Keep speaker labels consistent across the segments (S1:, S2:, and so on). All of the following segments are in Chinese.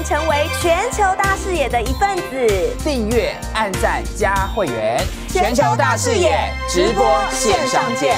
S1: 们成为全球大视野的一份子。
S2: 订阅、按赞、加会员，全球大视野直播线上见。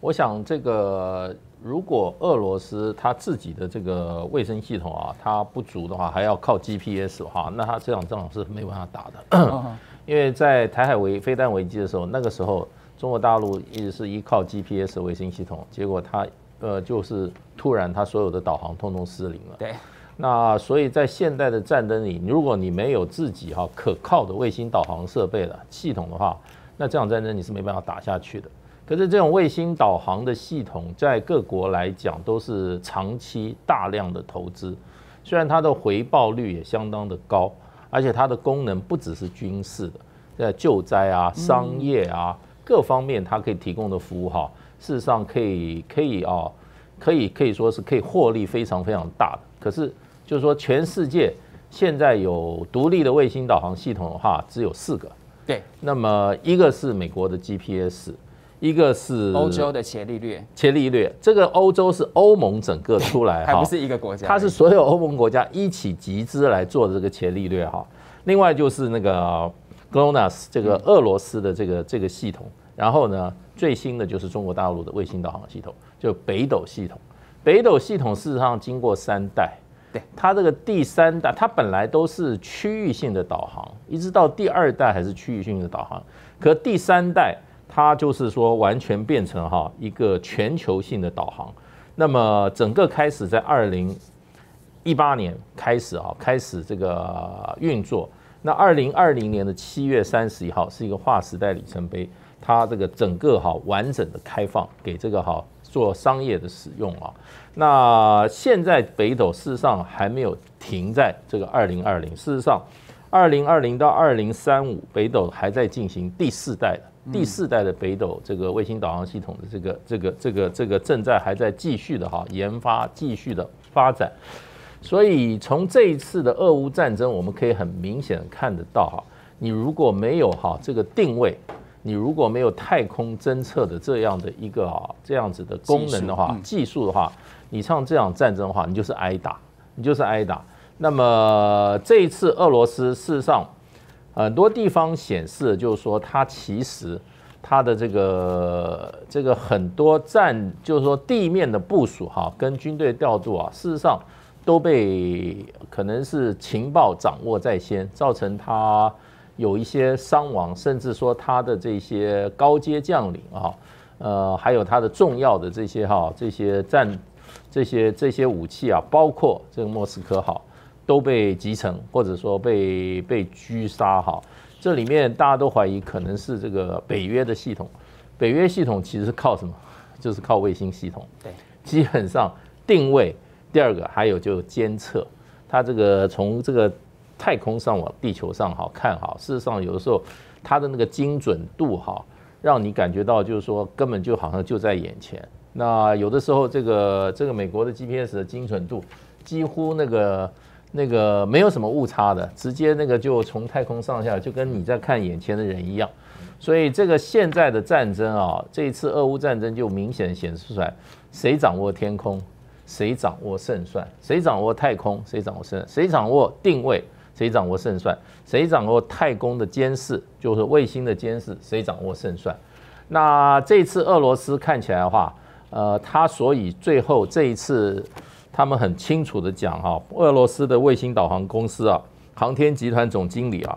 S3: 我想这个，如果俄罗斯它自己的这个卫生系统啊，它不足的话，还要靠 GPS 的话，那它这场仗是没办法打的。因为在台海危飞弹危机的时候，那个时候中国大陆一直是依靠 GPS 卫星系统，结果它呃就是突然它所有的导航通通失灵了。
S2: 对。
S3: 那所以在现代的战争里，如果你没有自己哈可靠的卫星导航设备的系统的话，那这场战争你是没办法打下去的。可是这种卫星导航的系统，在各国来讲都是长期大量的投资，虽然它的回报率也相当的高，而且它的功能不只是军事的，在救灾啊、商业啊各方面，它可以提供的服务哈，事实上可以可以啊，可以可以说是可以获利非常非常大的。可是就是说，全世界现在有独立的卫星导航系统的话，只有四个。
S2: 对，
S3: 那么一个是美国的 GPS。一个是
S2: 欧洲的伽利略，
S3: 伽利略这个欧洲是欧盟整个出来，
S2: 还不是一个国家，
S3: 它是所有欧盟国家一起集资来做的这个伽利略哈。另外就是那个 GLONASS 这个俄罗斯的这个这个系统，然后呢最新的就是中国大陆的卫星导航系统，就北斗系统。北斗系统事实上经过三代，
S2: 对
S3: 它这个第三代，它本来都是区域性的导航，一直到第二代还是区域性的导航，可第三代。它就是说，完全变成哈一个全球性的导航。那么整个开始在二零一八年开始啊，开始这个运作。那二零二零年的七月三十一号是一个划时代里程碑，它这个整个哈完整的开放给这个哈做商业的使用啊。那现在北斗事实上还没有停在这个二零二零，事实上二零二零到二零三五北斗还在进行第四代的。第四代的北斗这个卫星导航系统的这个这个这个这个正在还在继续的哈研发，继续的发展。所以从这一次的俄乌战争，我们可以很明显的看得到哈，你如果没有哈这个定位，你如果没有太空侦测的这样的一个啊这样子的功能的话，技术的话，你像这场战争的话，你就是挨打，你就是挨打。那么这一次俄罗斯事实上。很多地方显示，就是说，它其实它的这个这个很多战，就是说地面的部署哈，跟军队调度啊，事实上都被可能是情报掌握在先，造成他有一些伤亡，甚至说他的这些高阶将领啊，呃，还有他的重要的这些哈这些战这些这些武器啊，包括这个莫斯科号。都被集成，或者说被被狙杀哈。这里面大家都怀疑可能是这个北约的系统。北约系统其实是靠什么？就是靠卫星系统。
S2: 对，
S3: 基本上定位。第二个还有就监测，它这个从这个太空上往地球上好看哈，事实上有的时候它的那个精准度哈，让你感觉到就是说根本就好像就在眼前。那有的时候这个这个美国的 GPS 的精准度几乎那个。那个没有什么误差的，直接那个就从太空上下，就跟你在看眼前的人一样。所以这个现在的战争啊，这一次俄乌战争就明显显示出来，谁掌握天空，谁掌握胜算；谁掌握太空，谁掌握胜；谁掌握定位，谁掌握胜算；谁掌握太空的监视，就是卫星的监视，谁掌握胜算。那这次俄罗斯看起来的话，呃，他所以最后这一次。他们很清楚的讲哈，俄罗斯的卫星导航公司啊，航天集团总经理啊，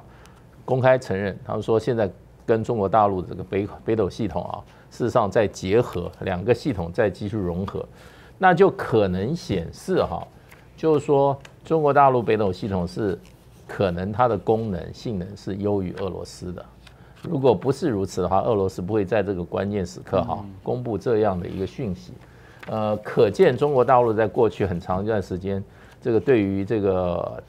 S3: 公开承认，他们说现在跟中国大陆的这个北北斗系统啊，事实上在结合，两个系统在继续融合，那就可能显示哈，就是说中国大陆北斗系统是可能它的功能性能是优于俄罗斯的，如果不是如此的话，俄罗斯不会在这个关键时刻哈公布这样的一个讯息。呃，可见中国大陆在过去很长一段时间，这个对于这个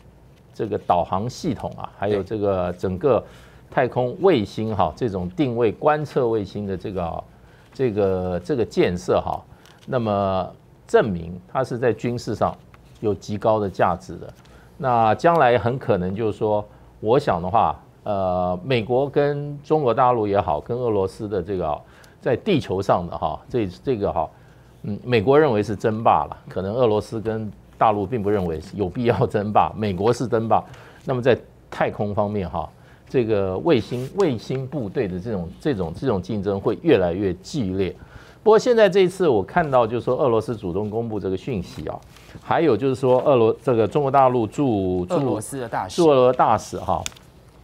S3: 这个导航系统啊，还有这个整个太空卫星哈，这种定位观测卫星的这个这个这个建设哈，那么证明它是在军事上有极高的价值的。那将来很可能就是说，我想的话，呃，美国跟中国大陆也好，跟俄罗斯的这个在地球上的哈，这这个哈。嗯，美国认为是争霸了，可能俄罗斯跟大陆并不认为有必要争霸，美国是争霸。那么在太空方面哈，这个卫星卫星部队的这种这种这种竞争会越来越激烈。不过现在这一次我看到就是说俄罗斯主动公布这个讯息啊，还有就是说俄罗这个中国大陆驻
S2: 俄罗斯的大使
S3: 驻俄罗大使哈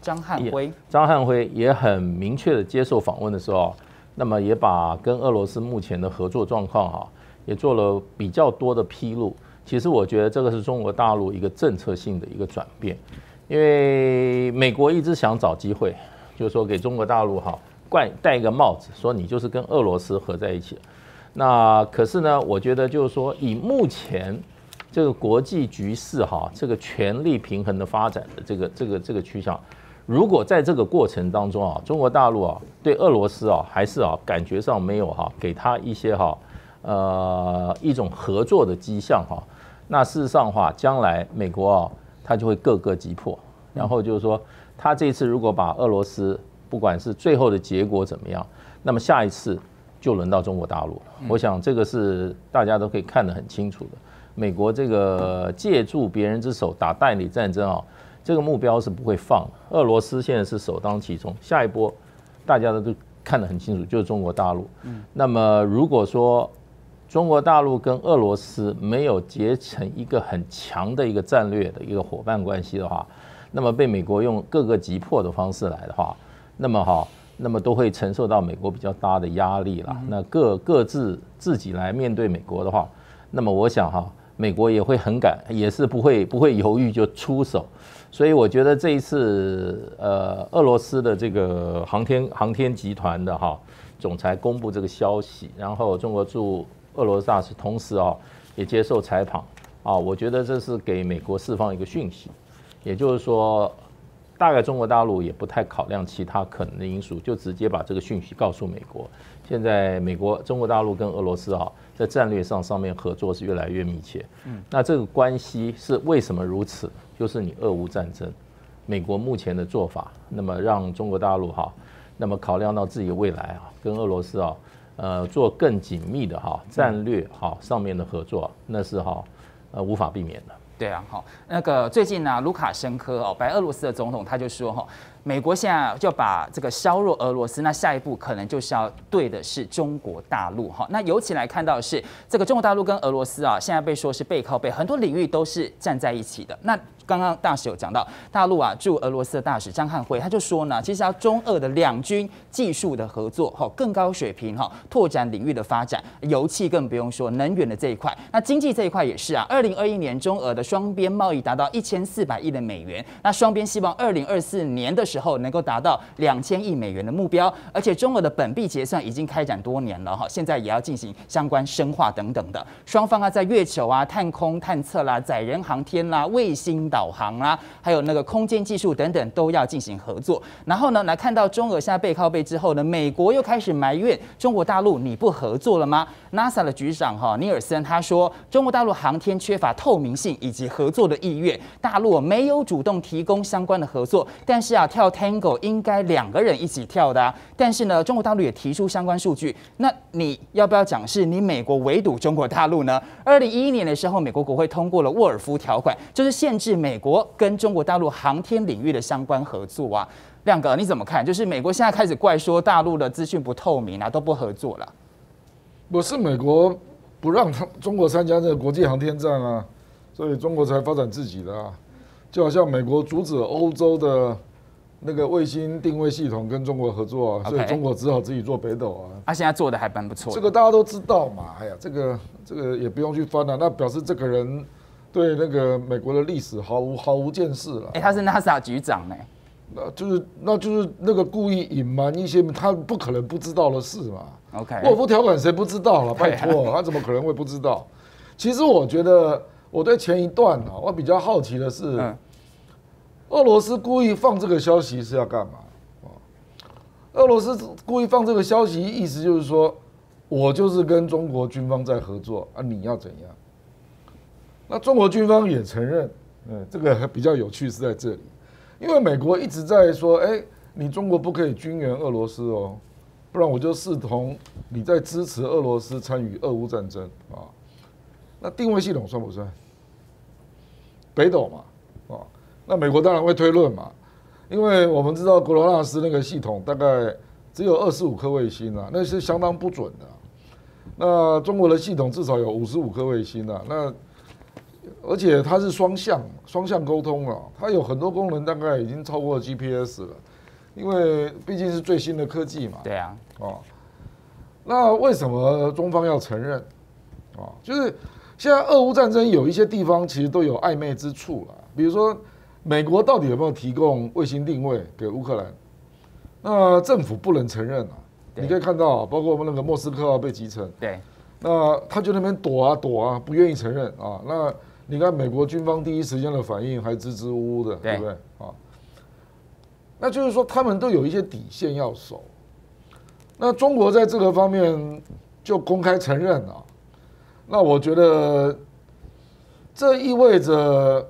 S2: 张汉辉，
S3: 张汉辉也很明确的接受访问的时候，那么也把跟俄罗斯目前的合作状况哈也做了比较多的披露。其实我觉得这个是中国大陆一个政策性的一个转变，因为美国一直想找机会，就是说给中国大陆哈冠戴一个帽子，说你就是跟俄罗斯合在一起。那可是呢，我觉得就是说以目前这个国际局势哈，这个权力平衡的发展的这个这个这个趋向，如果在这个过程当中啊，中国大陆啊对俄罗斯啊还是啊感觉上没有哈给他一些哈呃一种合作的迹象哈。那事实上的话，将来美国啊，他就会各个击破。然后就是说，他这次如果把俄罗斯，不管是最后的结果怎么样，那么下一次就轮到中国大陆了。我想这个是大家都可以看得很清楚的。美国这个借助别人之手打代理战争啊，这个目标是不会放。俄罗斯现在是首当其冲，下一波大家都都看得很清楚，就是中国大陆。那么如果说，中国大陆跟俄罗斯没有结成一个很强的一个战略的一个伙伴关系的话，那么被美国用各个击破的方式来的话，那么哈，那么都会承受到美国比较大的压力了。那各各自自己来面对美国的话，那么我想哈，美国也会很敢，也是不会不会犹豫就出手。所以我觉得这一次呃，俄罗斯的这个航天航天集团的哈总裁公布这个消息，然后中国驻俄罗斯大使同时啊也接受采访啊，我觉得这是给美国释放一个讯息，也就是说，大概中国大陆也不太考量其他可能的因素，就直接把这个讯息告诉美国。现在美国、中国大陆跟俄罗斯啊在战略上上面合作是越来越密切。嗯，那这个关系是为什么如此？就是你俄乌战争，美国目前的做法，那么让中国大陆哈，那么考量到自己的未来啊，跟俄罗斯啊。呃，做更紧密的哈战略哈上面的合作，那是哈呃无法避免的。
S2: 对啊，好那个最近呢，卢卡申科哦，白俄罗斯的总统他就说哈，美国现在就把这个削弱俄罗斯，那下一步可能就是要对的是中国大陆哈。那尤其来看到是这个中国大陆跟俄罗斯啊，现在被说是背靠背，很多领域都是站在一起的。那刚刚大使有讲到，大陆啊驻俄罗斯的大使张汉辉他就说呢，其实要中俄的两军技术的合作，哈更高水平哈，拓展领域的发展，油气更不用说，能源的这一块，那经济这一块也是啊。二零二一年中俄的双边贸易达到一千四百亿的美元，那双边希望二零二四年的时候能够达到两千亿美元的目标，而且中俄的本币结算已经开展多年了哈，现在也要进行相关深化等等的，双方啊在月球啊探空探测啦、载人航天啦、卫星。导航啦，还有那个空间技术等等都要进行合作。然后呢，来看到中俄现在背靠背之后呢，美国又开始埋怨中国大陆你不合作了吗？NASA 的局长哈尼尔森他说，中国大陆航天缺乏透明性以及合作的意愿，大陆没有主动提供相关的合作。但是啊，跳 Tango 应该两个人一起跳的。但是呢，中国大陆也提出相关数据。那你要不要讲是你美国围堵中国大陆呢？二零一一年的时候，美国国会通过了沃尔夫条款，就是限制。美国跟中国大陆航天领域的相关合作啊，亮哥你怎么看？就是美国现在开始怪说大陆的资讯不透明啊，都不合作了。
S4: 不是美国不让他中国参加这个国际航天站啊，所以中国才发展自己的啊。就好像美国阻止欧洲的那个卫星定位系统跟中国合作啊，所以中国只好自己做北斗啊。
S2: 他现在做的还蛮不错。
S4: 这个大家都知道嘛，哎呀，这个这个也不用去翻了，那表示这个人。对那个美国的历史毫无毫无见识了。
S2: 哎，他是 NASA 局长呢，
S4: 那就是那就是那个故意隐瞒一些他不可能不知道的事嘛。
S2: OK，
S4: 沃夫条款谁不知道了？拜托，他怎么可能会不知道？其实我觉得我对前一段啊，我比较好奇的是，俄罗斯故意放这个消息是要干嘛啊？俄罗斯故意放这个消息，意思就是说我就是跟中国军方在合作啊，你要怎样？那中国军方也承认，嗯，这个比较有趣是在这里，因为美国一直在说，哎，你中国不可以军援俄罗斯哦，不然我就视同你在支持俄罗斯参与俄乌战争啊。那定位系统算不算？北斗嘛，那美国当然会推论嘛，因为我们知道格罗纳斯那个系统大概只有二十五颗卫星啊，那是相当不准的。那中国的系统至少有五十五颗卫星啊，那而且它是双向双向沟通啊，它有很多功能大概已经超过 GPS 了，因为毕竟是最新的科技嘛。
S2: 对啊，
S4: 哦，那为什么中方要承认？啊，就是现在俄乌战争有一些地方其实都有暧昧之处了，比如说美国到底有没有提供卫星定位给乌克兰？那政府不能承认啊。你可以看到，包括我们那个莫斯科号被击沉，
S2: 对，
S4: 那他就那边躲啊躲啊，不愿意承认啊。那你看美国军方第一时间的反应还支支吾吾的，对不对啊？那就是说他们都有一些底线要守。那中国在这个方面就公开承认啊，那我觉得这意味着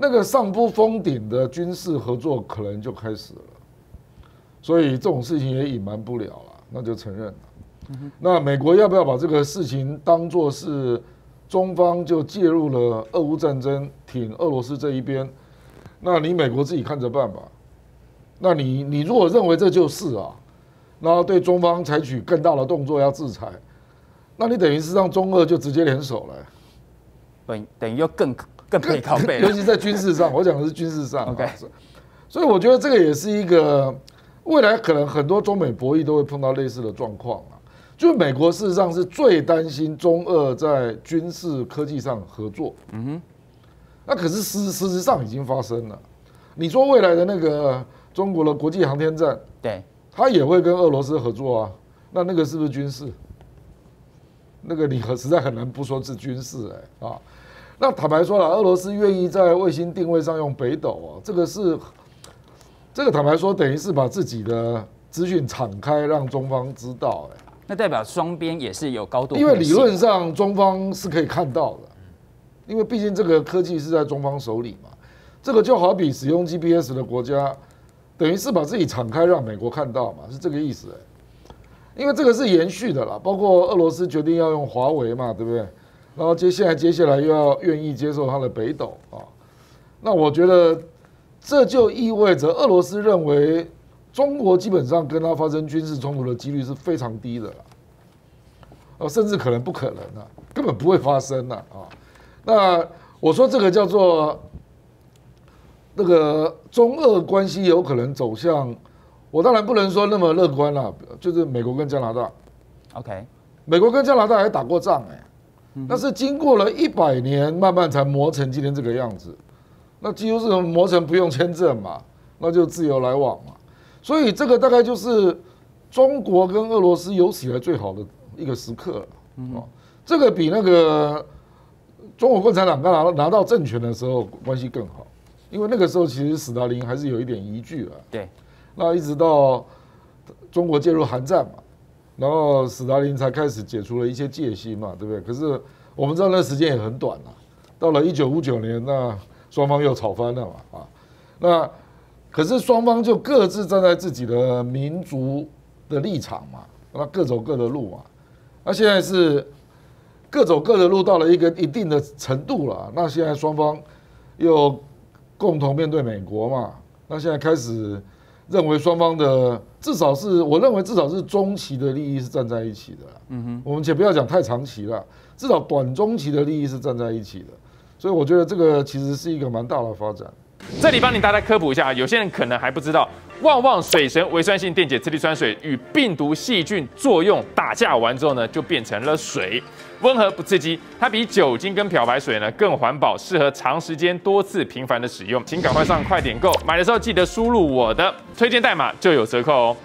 S4: 那个上不封顶的军事合作可能就开始了。所以这种事情也隐瞒不了了，那就承认了。那美国要不要把这个事情当作是中方就介入了俄乌战争，挺俄罗斯这一边？那你美国自己看着办吧。那你你如果认为这就是啊，然后对中方采取更大的动作要制裁，那你等于是让中俄就直接联手了，
S2: 等等于要更更背靠背，
S4: 尤其在军事上，我讲的是军事上。OK，所以我觉得这个也是一个。未来可能很多中美博弈都会碰到类似的状况啊，就美国事实上是最担心中俄在军事科技上合作，嗯哼，那可是实实上已经发生了。你说未来的那个中国的国际航天站，
S2: 对，
S4: 它也会跟俄罗斯合作啊，那那个是不是军事？那个你实在很难不说是军事哎啊。那坦白说了，俄罗斯愿意在卫星定位上用北斗啊，这个是。这个坦白说，等于是把自己的资讯敞开，让中方知道。哎，
S2: 那代表双边也是有高度。
S4: 因为理论上中方是可以看到的，因为毕竟这个科技是在中方手里嘛。这个就好比使用 GPS 的国家，等于是把自己敞开，让美国看到嘛，是这个意思。哎，因为这个是延续的啦，包括俄罗斯决定要用华为嘛，对不对？然后接下来接下来又要愿意接受他的北斗啊，那我觉得。这就意味着俄罗斯认为中国基本上跟他发生军事冲突的几率是非常低的了，呃，甚至可能不可能啊，根本不会发生了啊。那我说这个叫做那个中俄关系有可能走向，我当然不能说那么乐观了，就是美国跟加拿大
S2: ，OK，
S4: 美国跟加拿大还打过仗哎，那是经过了一百年慢慢才磨成今天这个样子。那几乎是磨成不用签证嘛，那就自由来往嘛，所以这个大概就是中国跟俄罗斯有史以来最好的一个时刻了。哦，这个比那个中国共产党刚拿拿到政权的时候关系更好，因为那个时候其实斯大林还是有一点疑惧了。
S2: 对，
S4: 那一直到中国介入韩战嘛，然后斯大林才开始解除了一些戒心嘛，对不对？可是我们知道那时间也很短了，到了一九五九年那。双方又吵翻了嘛啊，那可是双方就各自站在自己的民族的立场嘛，那各走各的路嘛。那现在是各走各的路，到了一个一定的程度了。那现在双方又共同面对美国嘛，那现在开始认为双方的至少是我认为至少是中期的利益是站在一起的。嗯哼，我们且不要讲太长期了，至少短中期的利益是站在一起的。所以我觉得这个其实是一个蛮大的发展。
S5: 这里帮你大家科普一下，有些人可能还不知道，旺旺水神微酸性电解次氯酸水与病毒细菌作用打架完之后呢，就变成了水，温和不刺激，它比酒精跟漂白水呢更环保，适合长时间多次频繁的使用。请赶快上快点购，买的时候记得输入我的推荐代码就有折扣哦。